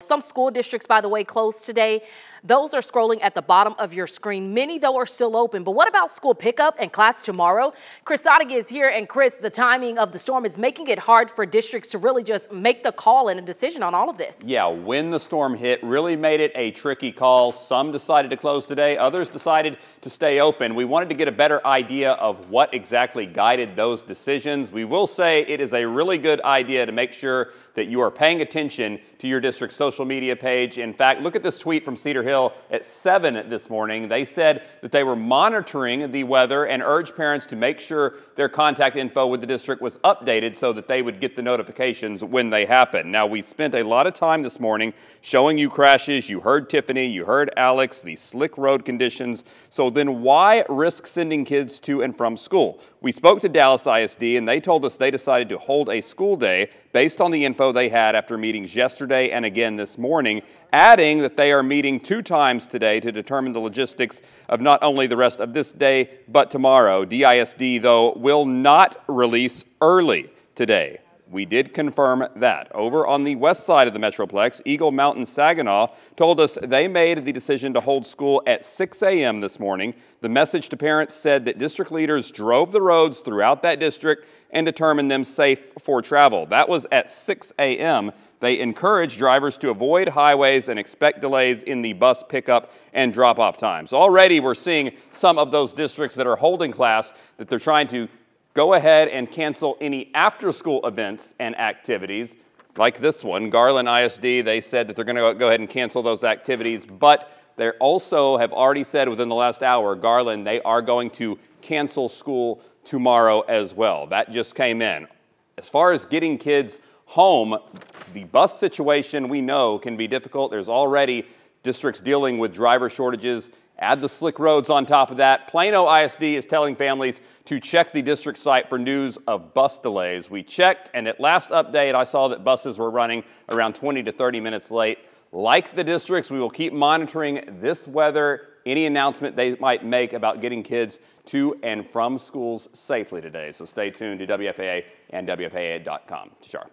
Some school districts, by the way, closed today. Those are scrolling at the bottom of your screen. Many, though, are still open. But what about school pickup and class tomorrow? Chris Sadeghi is here. And Chris, the timing of the storm is making it hard for districts to really just make the call and a decision on all of this. Yeah, when the storm hit really made it a tricky call. Some decided to close today. Others decided to stay open. We wanted to get a better idea of what exactly guided those decisions. We will say it is a really good idea to make sure that you are paying attention to your district's social media page. In fact, look at this tweet from Cedar Hill at 7 this morning. They said that they were monitoring the weather and urged parents to make sure their contact info with the district was updated so that they would get the notifications when they happen. Now, we spent a lot of time this morning showing you crashes. You heard Tiffany, you heard Alex, the slick road conditions. So then why risk sending kids to and from school? We spoke to Dallas ISD and they told us they decided to hold a school day based on the info they had after meetings yesterday and again this morning, adding that they are meeting two times today to determine the logistics of not only the rest of this day, but tomorrow. DISD, though, will not release early today. We did confirm that. Over on the west side of the Metroplex, Eagle Mountain Saginaw told us they made the decision to hold school at 6 a.m. this morning. The message to parents said that district leaders drove the roads throughout that district and determined them safe for travel. That was at 6 a.m. They encouraged drivers to avoid highways and expect delays in the bus pickup and drop off times. Already, we're seeing some of those districts that are holding class that they're trying to go ahead and cancel any after school events and activities like this one. Garland ISD, they said that they're going to go ahead and cancel those activities, but they also have already said within the last hour, Garland, they are going to cancel school tomorrow as well. That just came in. As far as getting kids home, the bus situation we know can be difficult. There's already districts dealing with driver shortages Add the slick roads on top of that. Plano ISD is telling families to check the district site for news of bus delays. We checked, and at last update, I saw that buses were running around 20 to 30 minutes late. Like the districts, we will keep monitoring this weather, any announcement they might make about getting kids to and from schools safely today. So stay tuned to WFAA and WFAA.com. Tashar.